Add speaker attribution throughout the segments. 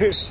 Speaker 1: Peace.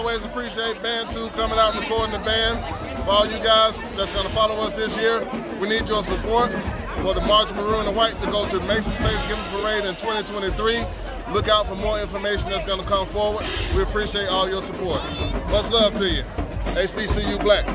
Speaker 1: Always appreciate BandTube coming out and recording the band. For all you guys that's gonna follow us this year, we need your support for the March Maroon and White to go to Macy's Thanksgiving Parade in 2023. Look out for more information that's gonna come forward. We appreciate all your support. Much love to you. HBCU Black.